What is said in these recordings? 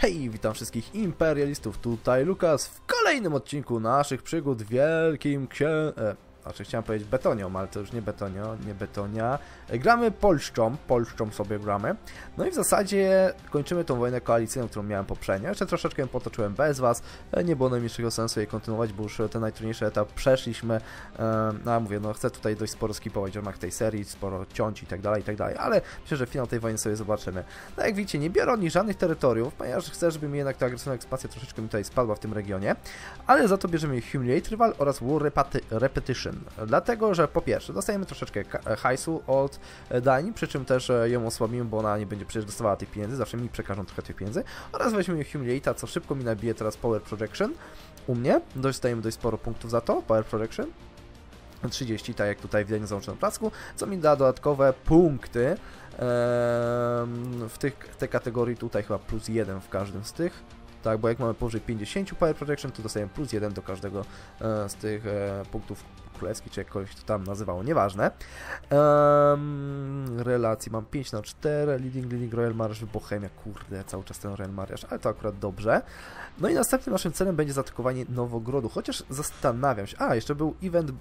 Hej, witam wszystkich imperialistów, tutaj Lukas w kolejnym odcinku naszych przygód w Wielkim Księ... E, znaczy chciałem powiedzieć betonią, ale to już nie betonio, nie betonia. E, gramy Polszczą, Polszczą sobie gramy. No i w zasadzie kończymy tą wojnę koalicyjną, którą miałem poprzednio. Jeszcze troszeczkę potoczyłem bez was, e, nie było najmniejszego sensu jej kontynuować, bo już ten najtrudniejszy etap przeszliśmy. E, no a mówię, no chcę tutaj dość sporo skipować w ramach tej serii, sporo ciąć i tak dalej, i tak dalej, ale myślę, że finał tej wojny sobie zobaczymy. No jak widzicie, nie biorę oni żadnych terytoriów, ponieważ chcę, żeby mi jednak ta agresywna ekspansja troszeczkę mi tutaj spadła w tym regionie, ale za to bierzemy Humiliate Rival oraz War Repetition. Dlatego, że po pierwsze dostajemy troszeczkę hajsu od Danii, przy czym też e, ją osłabimy, bo ona nie będzie przecież dostawała tych pieniędzy, zawsze mi przekażą trochę tych pieniędzy. Oraz weźmiemy Humiliate'a, co szybko mi nabije teraz Power Projection u mnie. Dostajemy dość sporo punktów za to, Power Projection. 30, tak jak tutaj widać na załączonym placku, co mi da dodatkowe punkty w tych, tej kategorii tutaj chyba plus 1 w każdym z tych tak, bo jak mamy powyżej 50 Power Projection, to dostajemy plus 1 do każdego e, z tych e, punktów królewskich, czy jakoś to tam nazywało, nieważne. Um, relacji mam 5 na 4, Leading, Leading Royal Marriage, Bohemia, kurde, cały czas ten Royal Marriage, ale to akurat dobrze. No i następnym naszym celem będzie zaatakowanie Nowogrodu, chociaż zastanawiam się, a, jeszcze był event e,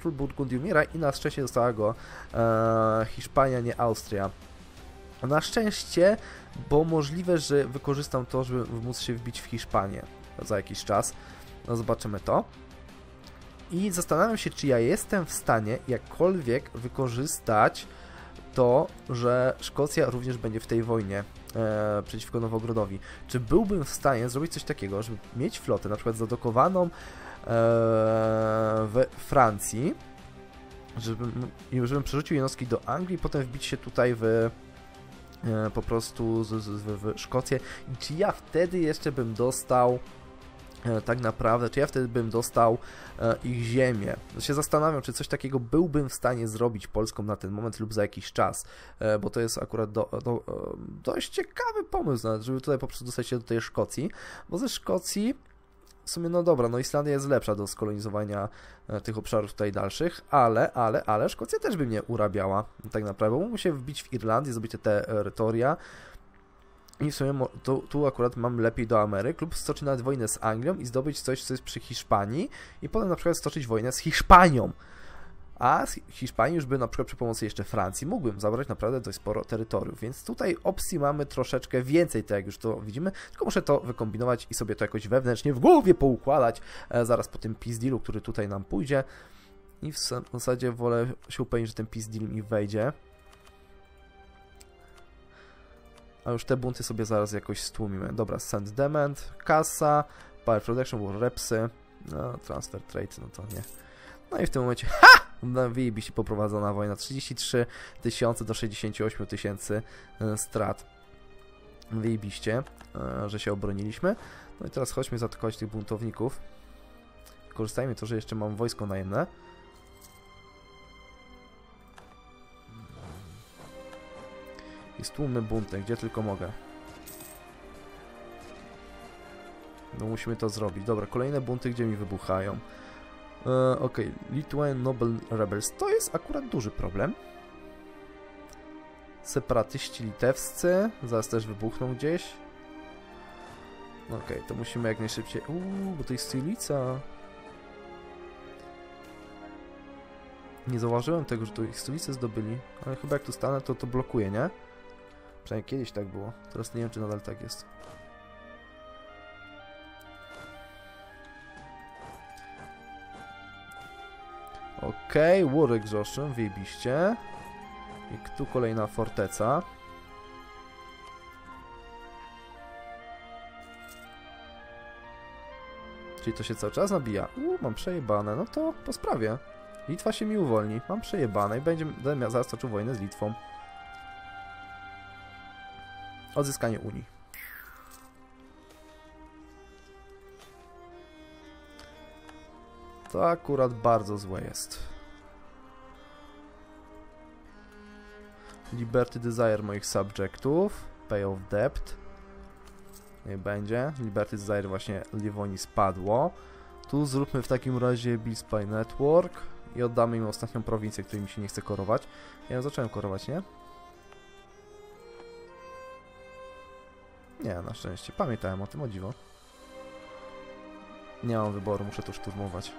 Król Burgundii umiera i na szczęście dostała go e, Hiszpania, nie Austria. Na szczęście, bo możliwe, że wykorzystam to, żeby móc się wbić w Hiszpanię za jakiś czas. No zobaczymy to. I zastanawiam się, czy ja jestem w stanie jakkolwiek wykorzystać to, że Szkocja również będzie w tej wojnie e, przeciwko Nowogrodowi. Czy byłbym w stanie zrobić coś takiego, żeby mieć flotę, na przykład zadokowaną e, we Francji, żebym, żebym przerzucił jednostki do Anglii, potem wbić się tutaj w E, po prostu w, w Szkocję. I czy ja wtedy jeszcze bym dostał tak naprawdę, czy ja wtedy bym dostał e, ich ziemię. Się zastanawiam, czy coś takiego byłbym w stanie zrobić Polską na ten moment lub za jakiś czas, e, bo to jest akurat do, do, e, dość ciekawy pomysł, żeby tutaj po prostu dostać się do tej Szkocji, bo ze Szkocji w sumie no dobra, no Islandia jest lepsza do skolonizowania e, tych obszarów tutaj dalszych, ale, ale, ale Szkocja też by mnie urabiała tak naprawdę, bo mógłbym się wbić w Irlandię, zrobić te terytoria i w sumie tu, tu akurat mam lepiej do Ameryk lub stoczyć nawet wojnę z Anglią i zdobyć coś, co jest przy Hiszpanii i potem na przykład stoczyć wojnę z Hiszpanią a z Hiszpanii już by na przykład przy pomocy jeszcze Francji mógłbym zabrać naprawdę dość sporo terytoriów, więc tutaj opcji mamy troszeczkę więcej, tak jak już to widzimy, tylko muszę to wykombinować i sobie to jakoś wewnętrznie w głowie poukładać e, zaraz po tym peace dealu, który tutaj nam pójdzie i w zasadzie wolę się upewnić, że ten peace deal mi wejdzie. Już te bunty sobie zaraz jakoś stłumimy. Dobra, Send Dement, kasa, Power Production, War Repsy, no, Transfer Trade, no to nie. No i w tym momencie, ha! No, wyjebiście poprowadzona wojna. 33 tysiące do 68 tysięcy e, strat. Wyjebiście, e, że się obroniliśmy. No i teraz chodźmy zaatakować tych buntowników. Korzystajmy to, że jeszcze mam wojsko najemne. I stłummy bunty, gdzie tylko mogę. No musimy to zrobić. Dobra, kolejne bunty, gdzie mi wybuchają. E, ok, Lithuanian Noble Rebels. To jest akurat duży problem. Separatyści litewscy. Zaraz też wybuchną gdzieś. Ok, to musimy jak najszybciej... Uuu, bo to jest Stylica. Nie zauważyłem tego, że tu ich stolicę zdobyli. Ale chyba jak tu stanę, to to blokuje, nie? Przynajmniej kiedyś tak było. Teraz nie wiem, czy nadal tak jest. Okej, okay, War Exhaustion, wyjebiście. I tu kolejna forteca. Czyli to się cały czas nabija. Uuu, mam przejebane. No to po sprawie. Litwa się mi uwolni. Mam przejebane i będę zaraz toczył wojnę z Litwą. Odzyskanie Unii. To akurat bardzo złe jest. Liberty Desire moich subjectów. Pay of Debt. Nie będzie. Liberty Desire właśnie Livoni spadło. Tu zróbmy w takim razie Bill Spy Network i oddamy im ostatnią prowincję, której mi się nie chce korować. Ja zacząłem korować, nie? Nie, na szczęście. Pamiętałem o tym, o dziwo. Nie mam wyboru, muszę to szturmować.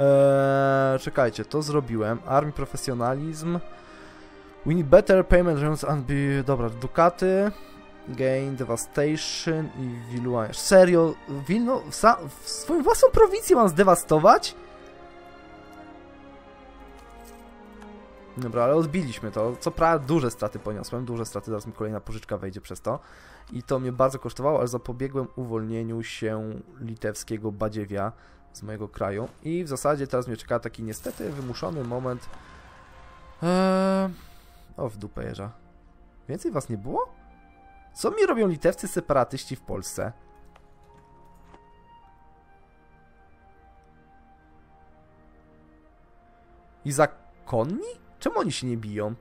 Eee, czekajcie, to zrobiłem. Army Professionalizm. We need better payment runs and be... Dobra, Dukaty. Gain, Devastation i Wiluanie. Serio? Wilno... W, swoją własną prowincję mam zdewastować? Dobra, ale odbiliśmy to. Co prawda duże straty poniosłem, duże straty, zaraz mi kolejna pożyczka wejdzie przez to. I to mnie bardzo kosztowało, ale zapobiegłem uwolnieniu się litewskiego badziewia z mojego kraju. I w zasadzie teraz mnie czeka taki niestety wymuszony moment. Eee... O, w dupę jeża. Więcej was nie było? Co mi robią litewscy separatyści w Polsce? I zakonni? Czemu oni się nie biją?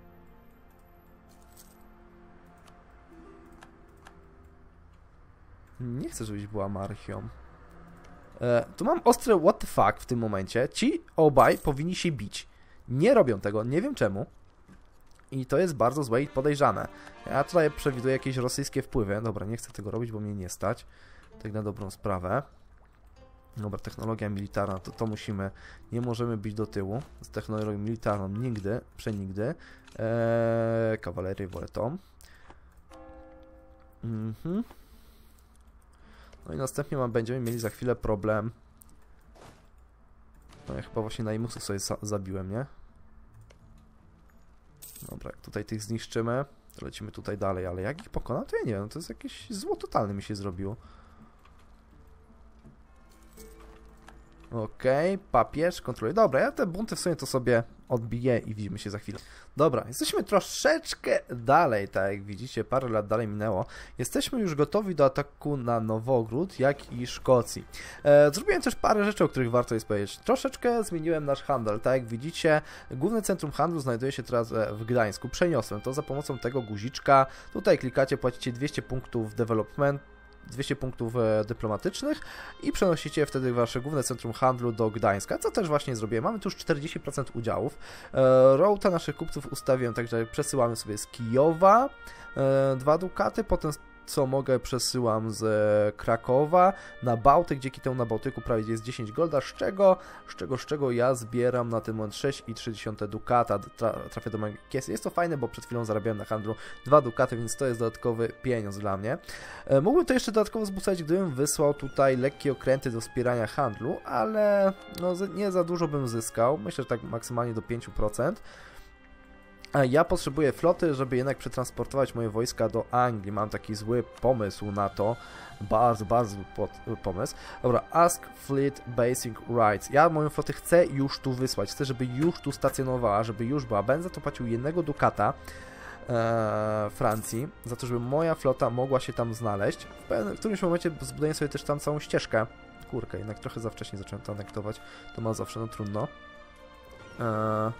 Nie chcę, żebyś była marchią. E, tu mam ostre what the fuck w tym momencie. Ci obaj powinni się bić. Nie robią tego, nie wiem czemu. I to jest bardzo złe i podejrzane. Ja tutaj przewiduję jakieś rosyjskie wpływy. Dobra, nie chcę tego robić, bo mnie nie stać. Tak na dobrą sprawę. Dobra, technologia militarna, to, to musimy, nie możemy być do tyłu z technologią militarną nigdy, przenigdy. Eee, kawalerię wolę to. Mhm. No i następnie mam, będziemy mieli za chwilę problem. No ja chyba właśnie najmusów sobie zabiłem, nie? Dobra, tutaj tych zniszczymy, to lecimy tutaj dalej, ale jak ich pokonam, to ja nie wiem, to jest jakieś zło totalne mi się zrobiło. Okej, okay, papież, kontroluje. Dobra, ja te bunty w sumie to sobie odbiję i widzimy się za chwilę. Dobra, jesteśmy troszeczkę dalej, tak jak widzicie, parę lat dalej minęło. Jesteśmy już gotowi do ataku na Nowogród, jak i Szkocji. E, zrobiłem też parę rzeczy, o których warto jest powiedzieć. Troszeczkę zmieniłem nasz handel, tak jak widzicie, główne centrum handlu znajduje się teraz e, w Gdańsku. Przeniosłem to za pomocą tego guziczka. Tutaj klikacie, płacicie 200 punktów development, 200 punktów e, dyplomatycznych i przenosicie wtedy wasze główne centrum handlu do Gdańska, co też właśnie zrobiłem. Mamy tu już 40% udziałów. E, Routa naszych kupców ustawiłem tak, że przesyłamy sobie z Kijowa e, dwa dukaty, potem co mogę przesyłam z Krakowa na Bałtyk, dzięki temu na Bałtyku prawie jest 10 golda, z czego, z czego, z czego ja zbieram na ten moment 6,3 dukata, tra, trafię do mojej kiesy. Jest to fajne, bo przed chwilą zarabiałem na handlu 2 dukaty, więc to jest dodatkowy pieniądz dla mnie. E, mógłbym to jeszcze dodatkowo zbucać, gdybym wysłał tutaj lekkie okręty do wspierania handlu, ale no, nie za dużo bym zyskał, myślę, że tak maksymalnie do 5%. Ja potrzebuję floty, żeby jednak przetransportować moje wojska do Anglii. Mam taki zły pomysł na to. Bardzo, bardzo zły pomysł. Dobra, Ask Fleet Basic Rights. Ja moją flotę chcę już tu wysłać. Chcę, żeby już tu stacjonowała, żeby już była. Będę to płacił jednego dukata e, Francji, za to, żeby moja flota mogła się tam znaleźć. W, pewnym, w którymś momencie zbuduję sobie też tam całą ścieżkę. Kurkę, jednak trochę za wcześnie zacząłem to anektować. To ma zawsze, no trudno. E,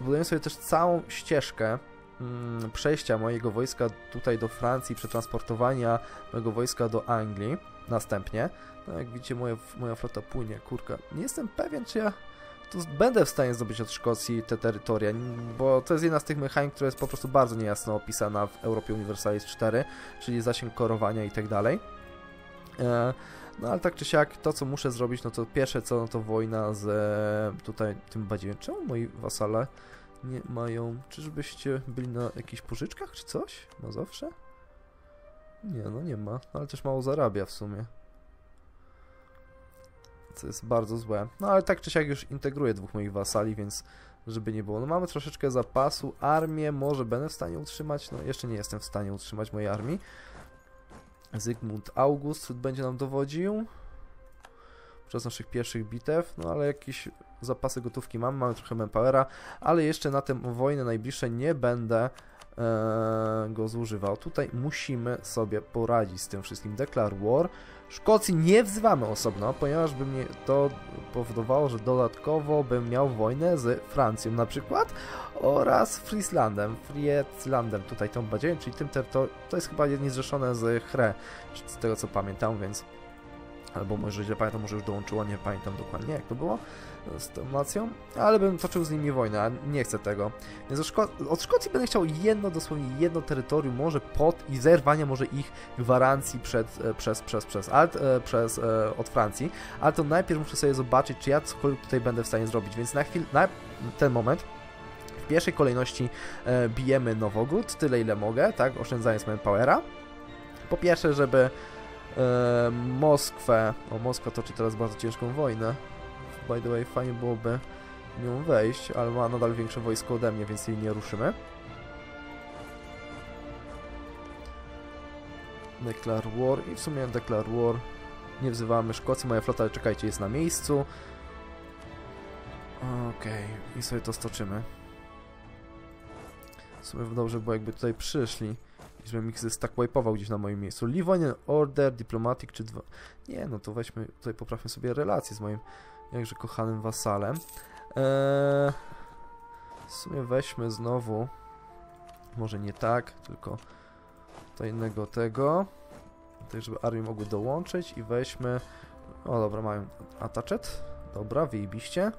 Buduję sobie też całą ścieżkę mm, przejścia mojego wojska tutaj do Francji, przetransportowania mojego wojska do Anglii następnie. No jak widzicie, moja, moja flota płynie, kurka. Nie jestem pewien, czy ja tu będę w stanie zdobyć od Szkocji te terytoria, bo to jest jedna z tych mechanik, która jest po prostu bardzo niejasno opisana w Europie Universalis 4, czyli zasięg korowania i tak dalej. E, no ale tak czy siak, to co muszę zrobić, no to pierwsze co, no to wojna z e, tutaj tym badziewiem. Czemu moi wasale nie mają... Czyżbyście byli na jakichś pożyczkach czy coś? No zawsze? Nie, no nie ma, ale też mało zarabia w sumie. Co jest bardzo złe. No ale tak czy siak już integruję dwóch moich wasali, więc żeby nie było. No mamy troszeczkę zapasu, armię może będę w stanie utrzymać, no jeszcze nie jestem w stanie utrzymać mojej armii. Zygmunt August będzie nam dowodził podczas naszych pierwszych bitew, no ale jakieś zapasy gotówki mamy, mamy trochę manpowera, ale jeszcze na tę wojnę najbliższe nie będę e, go zużywał. Tutaj musimy sobie poradzić z tym wszystkim. Declare War. Szkocji nie wzywamy osobno, ponieważ by mnie to powodowało, że dodatkowo bym miał wojnę z Francją na przykład oraz Frieslandem, Frieslandem tutaj tą badziewią, czyli tym terytorium, to jest chyba niezrzeszone z Hre, z tego co pamiętam, więc albo może źle pamiętam, może już dołączyło, nie pamiętam dokładnie jak to było z tą nacją, ale bym toczył z nimi wojnę, a nie chcę tego. Więc od, Szko od Szkocji będę chciał jedno, dosłownie jedno terytorium, może pod i zerwania może ich gwarancji przed, e, przez, przez, przez, alt, e, przez e, od Francji, ale to najpierw muszę sobie zobaczyć, czy ja cokolwiek tutaj będę w stanie zrobić, więc na chwilę, na ten moment w pierwszej kolejności e, bijemy Nowogród, tyle ile mogę, tak, oszczędzając manpowera. Po pierwsze, żeby e, Moskwę, o Moskwa toczy teraz bardzo ciężką wojnę, by the way fajnie byłoby nią wejść, ale ma nadal większe wojsko ode mnie, więc jej nie ruszymy. Declare War i w sumie Declare War nie wzywamy Szkocji, moja flota, czekajcie, jest na miejscu. Okej, okay. i sobie to stoczymy. W sumie dobrze było jakby tutaj przyszli i żebym ich tak wipe'ował gdzieś na moim miejscu. Livonian Order, Diplomatic czy dwa... Nie, no to weźmy, tutaj poprawmy sobie relacje z moim jakże kochanym wasalem. Eee, w sumie weźmy znowu, może nie tak, tylko innego tego, tak żeby armie mogły dołączyć i weźmy, o dobra, mają attachet, dobra, wyjebiście.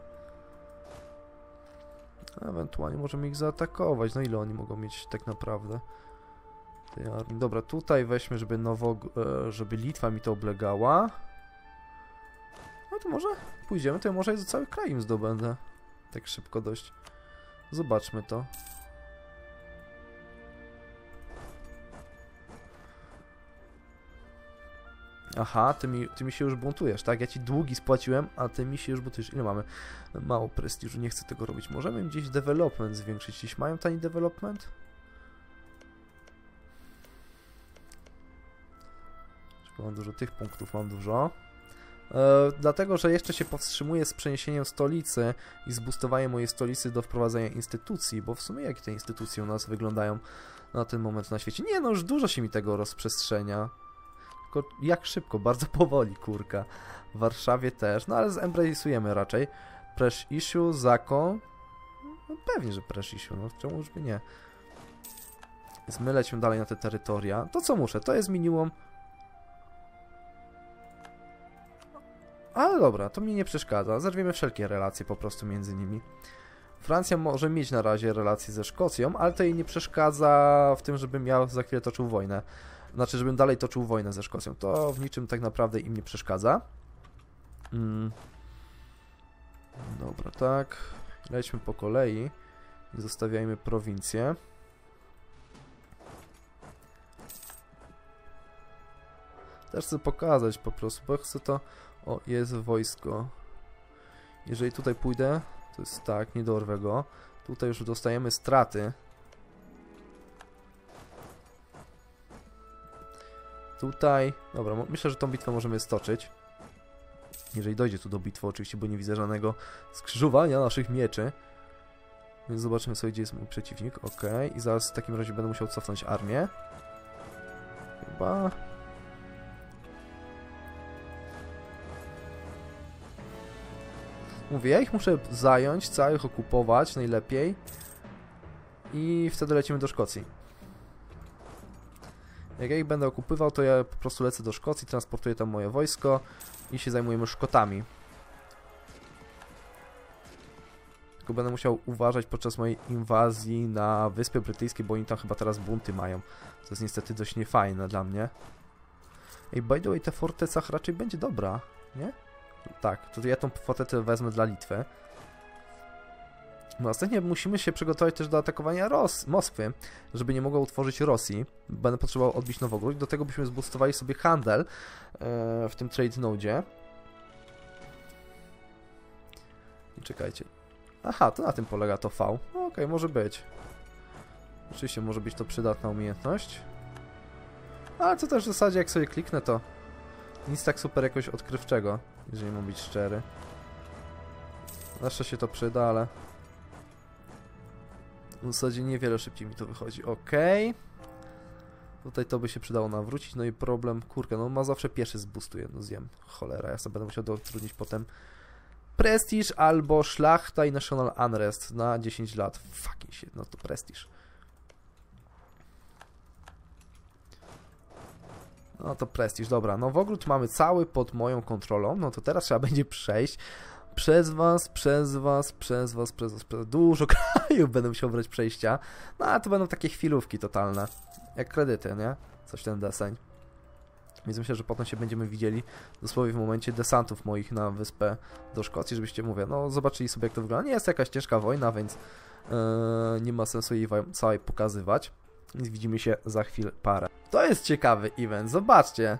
Ewentualnie możemy ich zaatakować, no ile oni mogą mieć tak naprawdę. Dobra, tutaj weźmy, żeby nowo, e, żeby Litwa mi to oblegała. No to może pójdziemy, to ja może cały kraj im zdobędę. Tak szybko dość. Zobaczmy to. Aha, ty mi, ty mi się już buntujesz, tak? Ja ci długi spłaciłem, a ty mi się już buntujesz. Ile mamy? Mało prestiżu, nie chcę tego robić. Możemy gdzieś development zwiększyć. Gdzieś mają tani development? Mam dużo tych punktów, mam dużo. E, dlatego, że jeszcze się powstrzymuję z przeniesieniem stolicy i zbustowaniem mojej stolicy do wprowadzenia instytucji, bo w sumie jakie te instytucje u nas wyglądają na ten moment na świecie? Nie, no już dużo się mi tego rozprzestrzenia. Tylko jak szybko, bardzo powoli, kurka. W Warszawie też, no ale zembrace'ujemy raczej. Press issue, zakon. No pewnie, że press issue, no czemu już by nie. My lecimy dalej na te terytoria. To co muszę? To jest minimum Ale dobra, to mi nie przeszkadza. Zerwiemy wszelkie relacje po prostu między nimi. Francja może mieć na razie relacje ze Szkocją, ale to jej nie przeszkadza w tym, żebym ja za chwilę toczył wojnę. Znaczy, żebym dalej toczył wojnę ze Szkocją. To w niczym tak naprawdę im nie przeszkadza. Mm. Dobra, tak. Lećmy po kolei. Zostawiajmy prowincję. Też chcę pokazać po prostu, bo chcę to o, jest wojsko. Jeżeli tutaj pójdę, to jest tak, nie dorwę go. Tutaj już dostajemy straty. Tutaj, dobra, myślę, że tą bitwę możemy stoczyć. Jeżeli dojdzie tu do bitwy, oczywiście, bo nie widzę żadnego skrzyżowania naszych mieczy. Więc zobaczymy sobie, gdzie jest mój przeciwnik. Ok, i zaraz w takim razie będę musiał cofnąć armię. Chyba Mówię, ja ich muszę zająć, całych okupować najlepiej. I wtedy lecimy do Szkocji. Jak ja ich będę okupywał, to ja po prostu lecę do Szkocji, transportuję tam moje wojsko i się zajmujemy Szkotami. Tylko będę musiał uważać podczas mojej inwazji na Wyspy Brytyjskie, bo oni tam chyba teraz bunty mają. To jest niestety dość niefajne dla mnie. Ej, by the way, ta forteca raczej będzie dobra, nie? Tak, to ja tą fortecę wezmę dla Litwy. Następnie musimy się przygotować też do atakowania Ros Moskwy, żeby nie mogła utworzyć Rosji. Będę potrzebował odbić Nowogród. Do tego byśmy zbustowali sobie handel e, w tym trade node. I czekajcie. Aha, to na tym polega to V. No, Okej, okay, może być. Oczywiście może być to przydatna umiejętność. Ale to też w zasadzie jak sobie kliknę to nic tak super jakoś odkrywczego jeżeli mam być szczery. Zawsze się to przyda, ale... W zasadzie niewiele szybciej mi to wychodzi. Ok. Tutaj to by się przydało nawrócić. No i problem, kurka, no ma zawsze pieszy zbustuje. No zjem, cholera, ja sobie będę musiał dotrudnić potem Prestige albo Szlachta i National Unrest na 10 lat. Fucking shit, no to Prestige. No to prestiż, dobra. Nowogród mamy cały pod moją kontrolą, no to teraz trzeba będzie przejść przez was, przez was, przez was, przez was, przez dużo krajów będę musiał brać przejścia. No ale to będą takie chwilówki totalne, jak kredyty, nie? Coś ten deseń. Więc myślę, że potem się będziemy widzieli dosłownie w momencie desantów moich na wyspę do Szkocji, żebyście, mówię, no zobaczyli sobie jak to wygląda. Nie jest jakaś ciężka wojna, więc yy, nie ma sensu jej całej pokazywać. Widzimy się za chwilę parę. To jest ciekawy event, zobaczcie.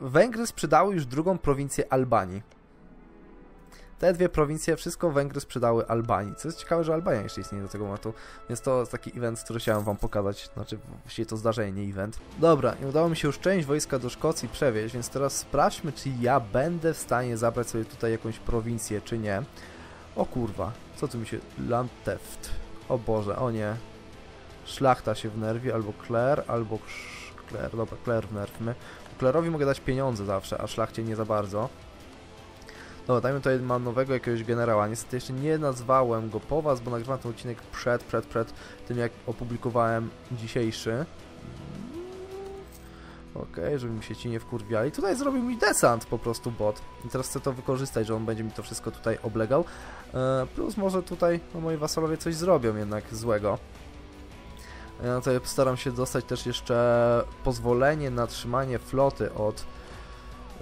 Węgry sprzedały już drugą prowincję Albanii. Te dwie prowincje, wszystko Węgry sprzedały Albanii. Co jest ciekawe, że Albania jeszcze istnieje do tego momentu. Więc to jest taki event, który chciałem wam pokazać. Znaczy, właściwie to zdarzenie, nie event. Dobra, i udało mi się już część wojska do Szkocji przewieźć, więc teraz sprawdźmy, czy ja będę w stanie zabrać sobie tutaj jakąś prowincję, czy nie. O kurwa, co tu mi się... Lanteft. O Boże, o nie. Szlachta się wnerwi, albo Claire, albo... Claire, dobra, Claire wnerwmy. Claire'owi mogę dać pieniądze zawsze, a szlachcie nie za bardzo. Dobra, dajmy tutaj, mam nowego jakiegoś generała. Niestety jeszcze nie nazwałem go po was, bo nagrywam ten odcinek przed, przed, przed tym jak opublikowałem dzisiejszy. Okej, okay, żeby mi się ci nie wkurwiali. Tutaj zrobił mi desant po prostu bot. I teraz chcę to wykorzystać, że on będzie mi to wszystko tutaj oblegał. E, plus może tutaj no, moi wasalowie coś zrobią jednak złego. Ja tutaj postaram się dostać też jeszcze pozwolenie na trzymanie floty od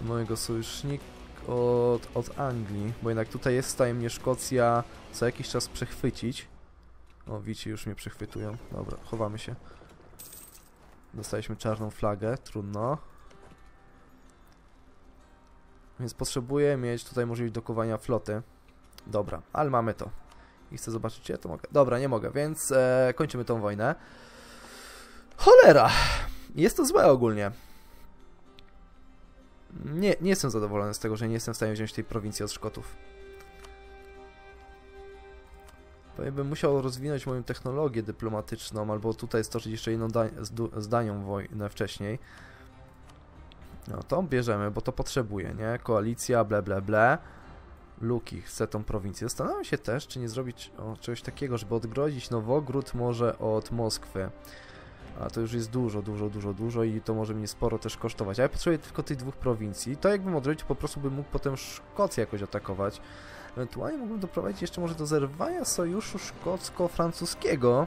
mojego sojusznika od, od Anglii, bo jednak tutaj jest w mnie Szkocja co jakiś czas przechwycić. O, widzicie, już mnie przechwytują. Dobra, chowamy się. Dostaliśmy czarną flagę, trudno. Więc potrzebuję mieć tutaj możliwość dokowania floty. Dobra, ale mamy to. I chcę zobaczyć, czy ja to mogę. Dobra, nie mogę, więc e, kończymy tą wojnę. Cholera! Jest to złe ogólnie nie, nie jestem zadowolony z tego, że nie jestem w stanie wziąć tej prowincji od Szkotów. Pewnie bym musiał rozwinąć moją technologię dyplomatyczną, albo tutaj stoczyć jeszcze jedną zdanią wojnę wcześniej. No to bierzemy, bo to potrzebuje, nie? Koalicja, ble, ble, ble. Luki chce tą prowincję. Zastanawiam się też, czy nie zrobić o, czegoś takiego, żeby odgrodzić Nowogród może od Moskwy. A to już jest dużo, dużo, dużo, dużo i to może mnie sporo też kosztować. A ja potrzebuję tylko tych dwóch prowincji. To jakbym odrodził, po prostu bym mógł potem Szkocję jakoś atakować. Ewentualnie mógłbym doprowadzić jeszcze może do zerwania sojuszu szkocko-francuskiego.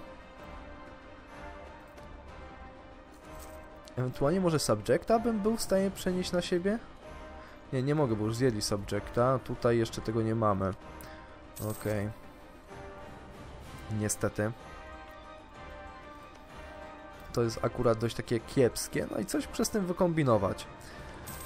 Ewentualnie może Subjecta bym był w stanie przenieść na siebie? Nie, nie mogę, bo już zjedli Subjecta. Tutaj jeszcze tego nie mamy. Okej. Okay. Niestety to jest akurat dość takie kiepskie, no i coś przez tym wykombinować.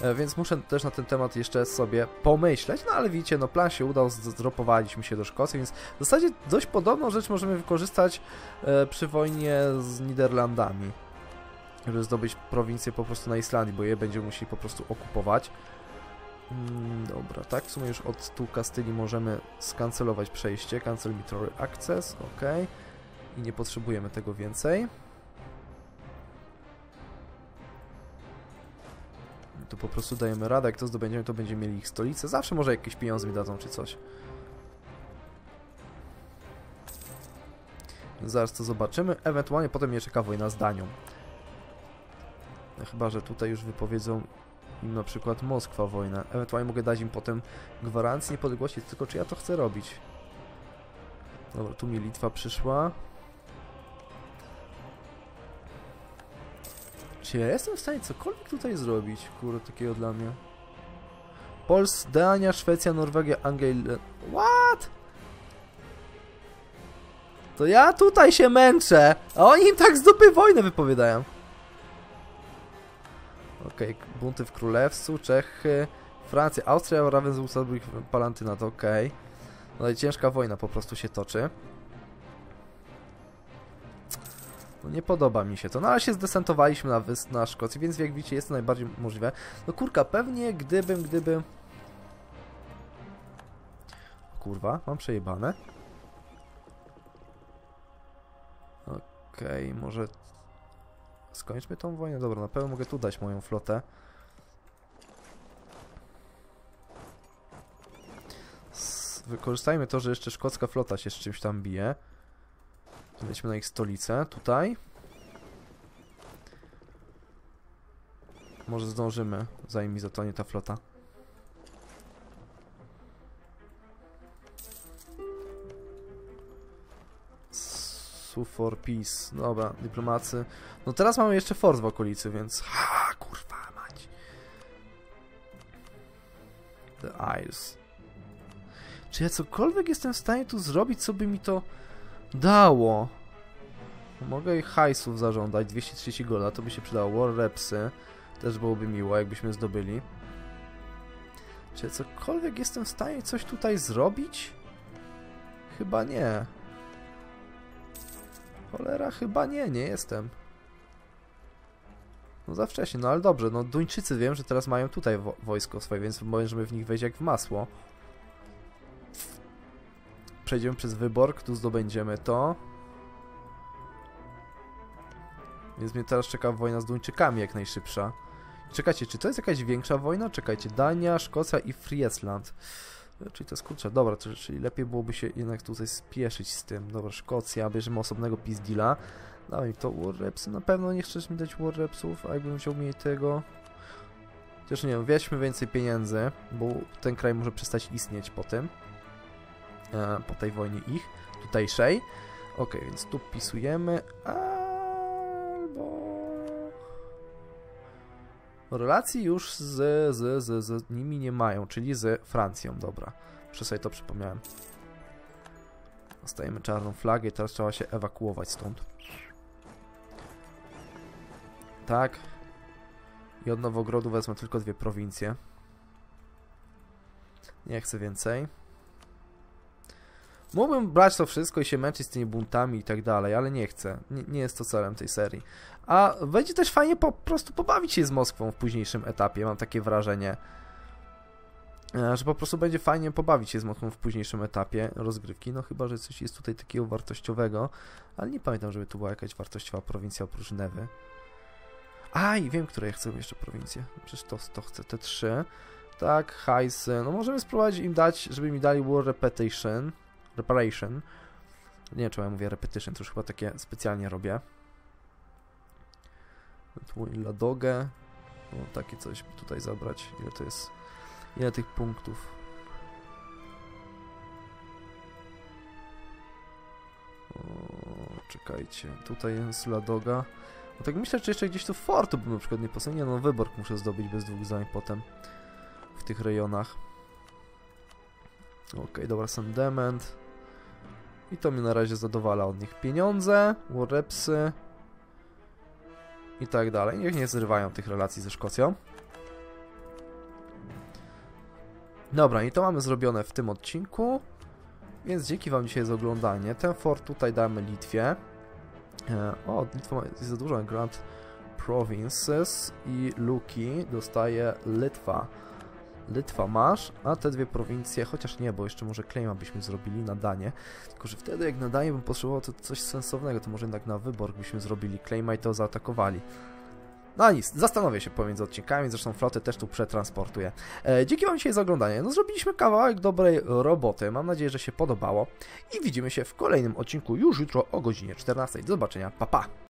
E, więc muszę też na ten temat jeszcze sobie pomyśleć, no ale widzicie, no plan się udał, zdropowaliśmy się do Szkocji, więc w zasadzie dość podobną rzecz możemy wykorzystać e, przy wojnie z Niderlandami, żeby zdobyć prowincję po prostu na Islandii, bo je będziemy musieli po prostu okupować. Mm, dobra, tak, w sumie już od tu Kastylii możemy skancelować przejście, cancel military access, ok, i nie potrzebujemy tego więcej. To po prostu dajemy radę, jak to zdobędziemy, to będziemy mieli ich stolicę. Zawsze może jakieś pieniądze mi dadzą, czy coś. Zaraz to zobaczymy. Ewentualnie potem mnie czeka wojna z Danią. Chyba, że tutaj już wypowiedzą im na przykład Moskwa wojnę. Ewentualnie mogę dać im potem gwarancję niepodległości, tylko czy ja to chcę robić. Dobra, tu mi Litwa przyszła. Czy ja jestem w stanie cokolwiek tutaj zrobić, kurde, takiego dla mnie? Pols, Dania, Szwecja, Norwegia, Anglia... What? To ja tutaj się męczę, a oni im tak z dupy wojnę wypowiadają. Okej, okay, bunty w Królewcu, Czechy, Francja, Austria, Ravensbrück, Palantyna, to okej. Okay. No i ciężka wojna po prostu się toczy. No nie podoba mi się to. No ale się zdesantowaliśmy na, wys na Szkocji, więc jak widzicie jest to najbardziej możliwe. No kurka, pewnie gdybym, gdybym... Kurwa, mam przejebane. Okej, okay, może... Skończmy tą wojnę? Dobra, na pewno mogę tu dać moją flotę. Wykorzystajmy to, że jeszcze szkocka flota się z czymś tam bije. Lecimy na ich stolicę, tutaj. Może zdążymy, zanim mi zatonie ta flota. Sue for Peace. Dobra, dyplomacy. No teraz mamy jeszcze fort w okolicy, więc... Ha, kurwa mać. The Isles. Czy ja cokolwiek jestem w stanie tu zrobić, co by mi to dało? Mogę ich hajsów zażądać, 230 gola, to by się przydało. War Repsy, też byłoby miło, jakbyśmy zdobyli. Czy cokolwiek jestem w stanie coś tutaj zrobić? Chyba nie. Cholera, chyba nie, nie jestem. No za wcześnie, no ale dobrze, no Duńczycy wiem, że teraz mają tutaj wo wojsko swoje, więc możemy w nich wejść jak w masło. Przejdziemy przez Wyborg, tu zdobędziemy to. Więc mnie teraz czeka wojna z Duńczykami jak najszybsza. Czekajcie, czy to jest jakaś większa wojna? Czekajcie, Dania, Szkocja i Friesland. Czyli to jest kurczę, dobra, to, czyli lepiej byłoby się jednak tutaj spieszyć z tym. Dobra, Szkocja, bierzemy osobnego pizdila. Dawaj to Warrepsy, na pewno nie chcesz mi dać Warrepsów, a jakbym chciał mieć tego... Chociaż nie wiem, weźmy więcej pieniędzy, bo ten kraj może przestać istnieć po tym. E, po tej wojnie ich, tutejszej. Ok, więc tu pisujemy, albo... Relacji już z, z, z, z nimi nie mają, czyli z Francją, dobra. Muszę sobie to przypomniałem. Dostajemy czarną flagę i teraz trzeba się ewakuować stąd. Tak. I od Nowogrodu wezmę tylko dwie prowincje. Nie chcę więcej. Mógłbym brać to wszystko i się męczyć z tymi buntami i tak dalej, ale nie chcę. Nie, nie, jest to celem tej serii. A będzie też fajnie po prostu pobawić się z Moskwą w późniejszym etapie, mam takie wrażenie. E, że po prostu będzie fajnie pobawić się z Moskwą w późniejszym etapie rozgrywki, no chyba, że coś jest tutaj takiego wartościowego, ale nie pamiętam, żeby tu była jakaś wartościowa prowincja oprócz Newy. A, i wiem, które ja chcę jeszcze prowincje. Przecież to, to chcę, te trzy. Tak, hajsy. No możemy spróbować im dać, żeby mi dali War Repetition. Reparation. Nie wiem, czemu ja mówię repetition, to już chyba takie specjalnie robię. Tu Ladogę. No, takie coś tutaj zabrać. Ile to jest? Ile tych punktów? O, czekajcie. Tutaj jest Ladoga. No tak myślę, czy jeszcze gdzieś tu fortu bym na przykład nie posunął. No Wyborg muszę zdobyć bez dwóch zdań potem w tych rejonach. Okej, okay, dobra, Sandement. I to mnie na razie zadowala od nich. Pieniądze, warrepsy i tak dalej. Niech nie zrywają tych relacji ze Szkocją. Dobra, i to mamy zrobione w tym odcinku. Więc dzięki Wam dzisiaj za oglądanie. Ten fort tutaj damy Litwie. E, o, Litwa jest za dużo. Grand Provinces i Luki dostaje Litwa. Litwa masz, a te dwie prowincje, chociaż nie, bo jeszcze może claima byśmy zrobili na Danie, tylko że wtedy jak na Danie bym potrzebował to coś sensownego, to może jednak na Wyborg byśmy zrobili claima i to zaatakowali. No nic, zastanowię się pomiędzy odcinkami, zresztą flotę też tu przetransportuję. E, dzięki Wam dzisiaj za oglądanie. No zrobiliśmy kawałek dobrej roboty, mam nadzieję, że się podobało i widzimy się w kolejnym odcinku już jutro o godzinie 14. Do zobaczenia, pa pa!